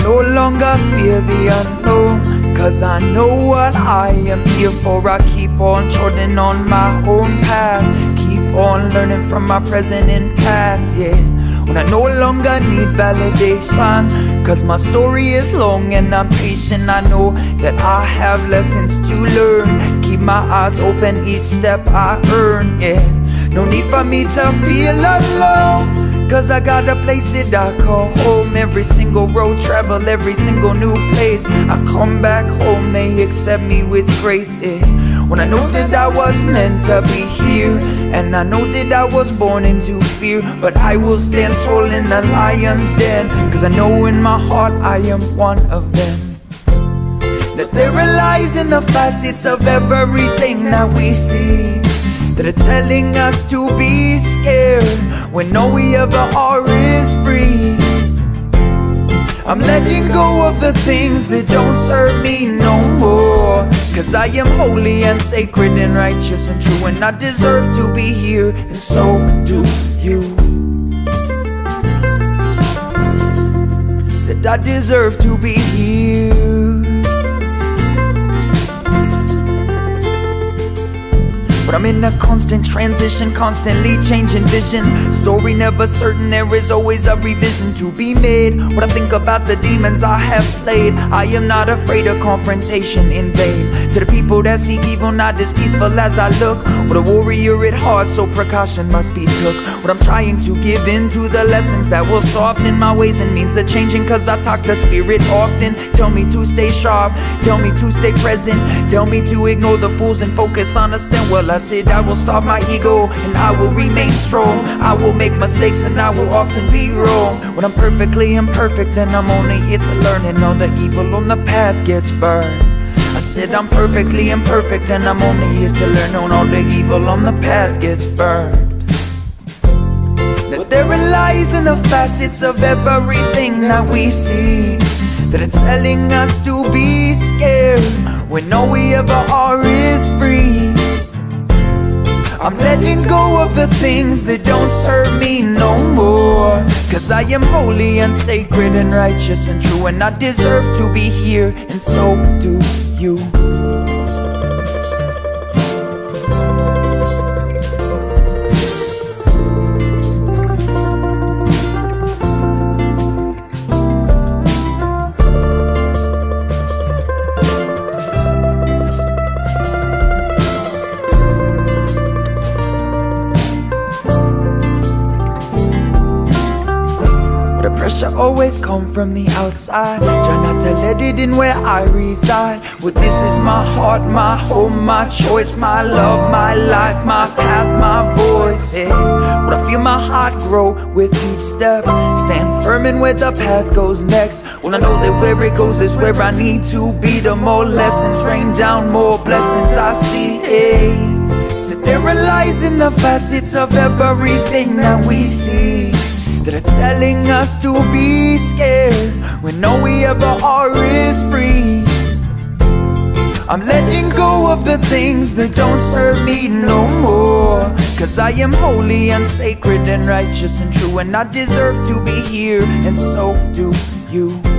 to fear the unknown Cause I know what I am here for. I keep on trotting on my own path Keep on learning from my present and past, yeah. When I no longer need validation Cause my story is long and I'm patient I know that I have lessons to learn. Keep my eyes open each step I earn, yeah. No need for me to feel alone Cause I got a place that I call home. Every single road travel, every single new place. I come back home, they accept me with grace yeah. When I know that I was meant to be here And I know that I was born into fear But I will stand tall in the lion's den. Cause I know in my heart I am one of them. That there are lies in the facets of everything that we see. That are telling us to be scared when all we ever are is free. I'm letting go of the things that don't serve me no more. Cause I am holy and sacred and righteous and true, and I deserve to be here, and so do you. Said I deserve to be here. But I'm in a constant transition, constantly changing vision. Story never certain, there is always a revision to be made. What I think about the demons I have slayed, I am not afraid of confrontation in vain. To the people that seek evil, not as peaceful as I look. With a warrior at heart, so precaution must be took. What I'm trying to give in to the lessons that will soften my ways and means are changing. Cause I talk to spirit often. Tell me to stay sharp, tell me to stay present, tell me to ignore the fools and focus on the sin. Well, I said I will starve my ego and I will remain strong. I will make mistakes and I will often be wrong. When I'm perfectly imperfect and I'm only here to learn and all the evil on the path gets burned. Said I'm perfectly imperfect and I'm only here to learn on all the evil on the path gets burned. But there are lies in the facets of everything that we see That are telling us to be scared When all we ever are is free I'm letting go of the things that don't serve me no more. Cause I am holy and sacred and righteous and true And I deserve to be here and so do you always come from the outside. Try not to let it in where I reside. Well this is my heart, my home, my choice My love, my life, my path, my voice yeah. When I feel my heart grow with each step Stand firm in where the path goes next. Well I know that where it goes is where I need to be. The more lessons rain down, more blessings I see yeah. So there are lies in the facets of everything that we see that are telling us to be scared when all we ever are is free. I'm letting go of the things that don't serve me no more. Cause I am holy and sacred and righteous and true, and I deserve to be here, and so do you.